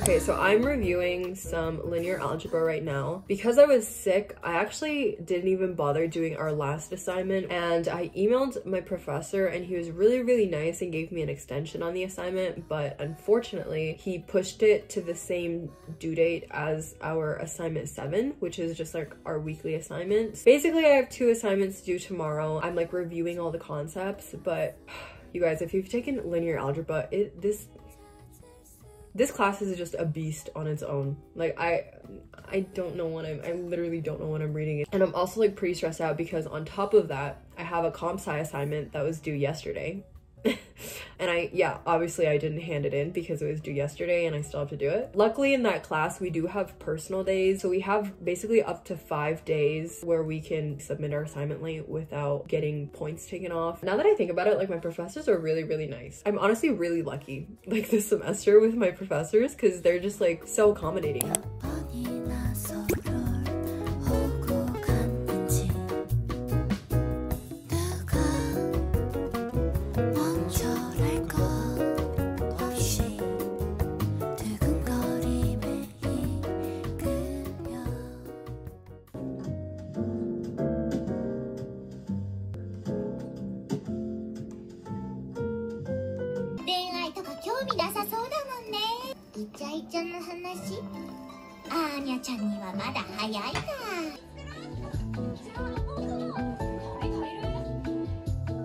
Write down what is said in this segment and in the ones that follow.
Okay, so I'm reviewing some linear algebra right now. Because I was sick, I actually didn't even bother doing our last assignment and I emailed my professor and he was really, really nice and gave me an extension on the assignment, but unfortunately he pushed it to the same due date as our assignment seven, which is just like our weekly assignments. Basically, I have two assignments due tomorrow. I'm like reviewing all the concepts, but you guys, if you've taken linear algebra, it this this class is just a beast on its own. Like I I don't know what I'm I literally don't know what I'm reading. And I'm also like pretty stressed out because on top of that, I have a comp sci assignment that was due yesterday. And I, yeah, obviously I didn't hand it in because it was due yesterday and I still have to do it. Luckily in that class, we do have personal days. So we have basically up to five days where we can submit our assignment late without getting points taken off. Now that I think about it, like my professors are really, really nice. I'm honestly really lucky like this semester with my professors because they're just like so accommodating.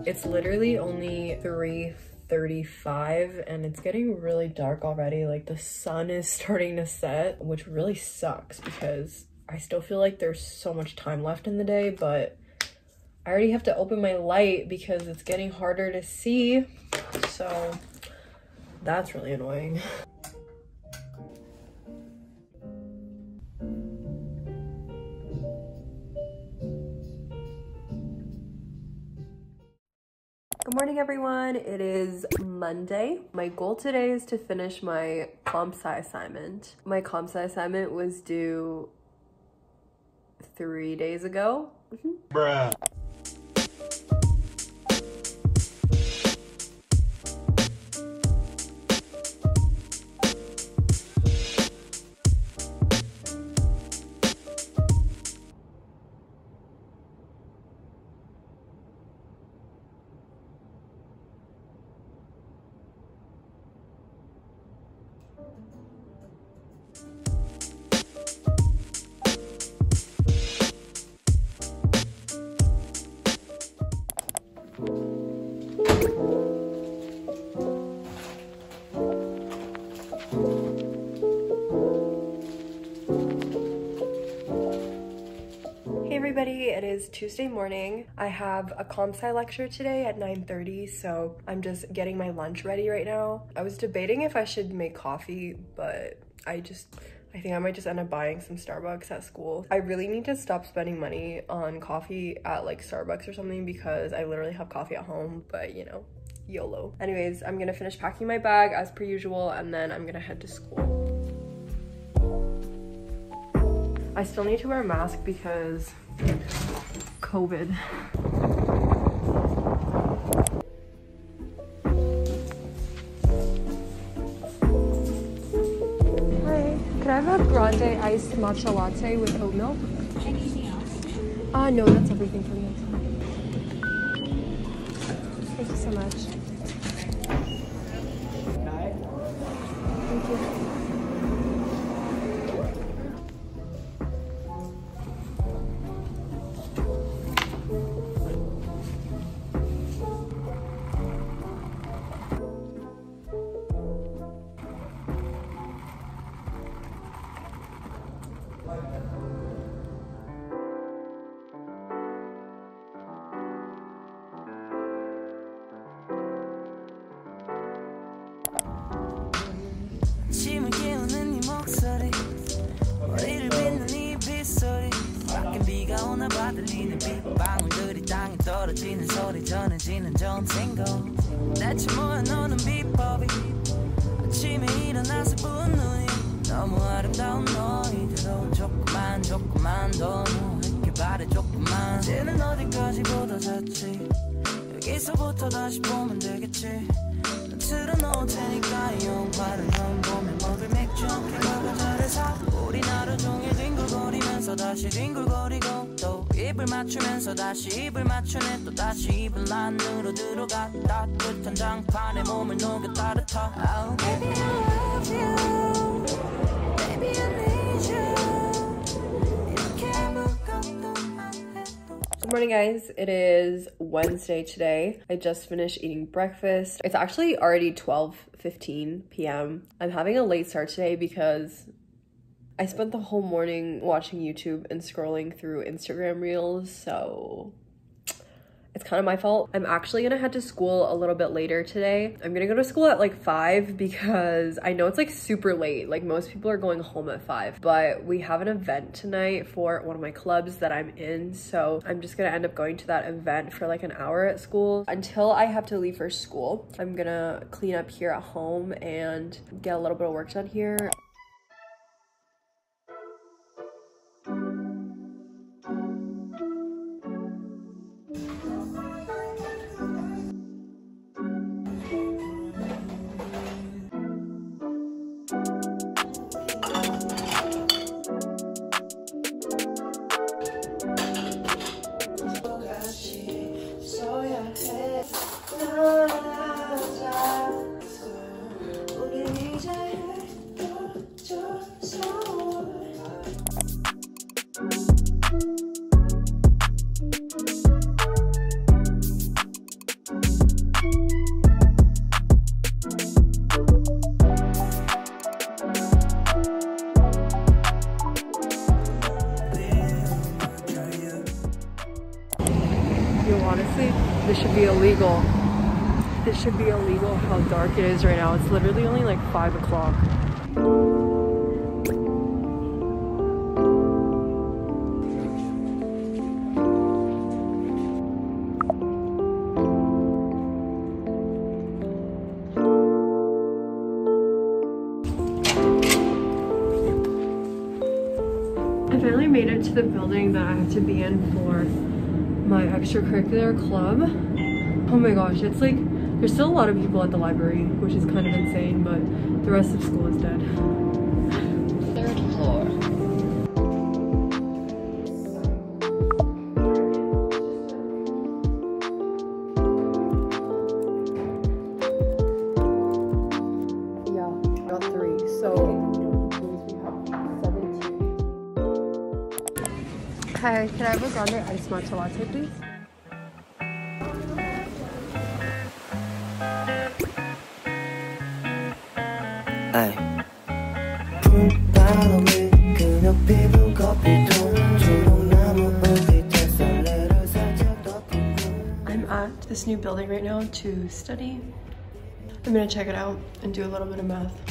It's literally only 3.35 and it's getting really dark already. Like the sun is starting to set, which really sucks because I still feel like there's so much time left in the day, but I already have to open my light because it's getting harder to see. So that's really annoying. Good morning, everyone. It is Monday. My goal today is to finish my comp sci assignment. My comp sci assignment was due three days ago. Bruh. Tuesday morning. I have a comp sci lecture today at 9.30, so I'm just getting my lunch ready right now. I was debating if I should make coffee, but I just, I think I might just end up buying some Starbucks at school. I really need to stop spending money on coffee at like Starbucks or something because I literally have coffee at home, but you know, YOLO. Anyways, I'm gonna finish packing my bag as per usual and then I'm gonna head to school. I still need to wear a mask because COVID. Hi, could I have a grande iced matcha latte with oat milk? Anything else? Uh, no, that's everything for me. Thank you so much. 떨어지는 소리 전해지는 전생고 대체 뭐야 너는 비법이? 아침에 일어나서 본 눈이 너무 아름다운 너희들로 조금만 조금만 더 누있게. 바래 조금만. 이제는 어디까지 잤지? 여기서부터 다시 보면 되겠지. 틀어놓을 테니까 영화를 한 봄에 먹을 맥주 캔버거 잘해서 우리 하루 종일 뒹굴거리면서 다시 뒹굴거리고 또 입을 맞추면서 다시 입을 맞추네 또 다시 입을 안으로 들어가 따뜻한 장판에 몸을 녹여 따뜻하 Oh baby I love you Baby I need you 이렇게 무겁도만 해도 Good morning, guys. It is Wednesday today. I just finished eating breakfast. It's actually already 12 15 p.m. I'm having a late start today because I spent the whole morning watching YouTube and scrolling through Instagram reels, so it's kind of my fault. I'm actually gonna head to school a little bit later today. I'm gonna go to school at like 5 because I know it's like super late. Like most people are going home at 5, but we have an event tonight for one of my clubs that I'm in. So I'm just gonna end up going to that event for like an hour at school until I have to leave for school. I'm gonna clean up here at home and get a little bit of work done here. Be illegal. This should be illegal how dark it is right now. It's literally only like 5 o'clock. I finally made it to the building that I have to be in for my extracurricular club. Oh my gosh, it's like there's still a lot of people at the library, which is kind of insane, but the rest of school is dead. Third floor. Yeah, got three. So we have 17. Hi, can I have a grande iced matcha latte, please? I'm at this new building right now to study. I'm gonna check it out and do a little bit of math.